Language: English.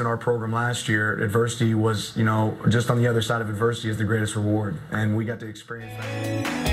in our program last year, adversity was, you know, just on the other side of adversity is the greatest reward, and we got to experience that.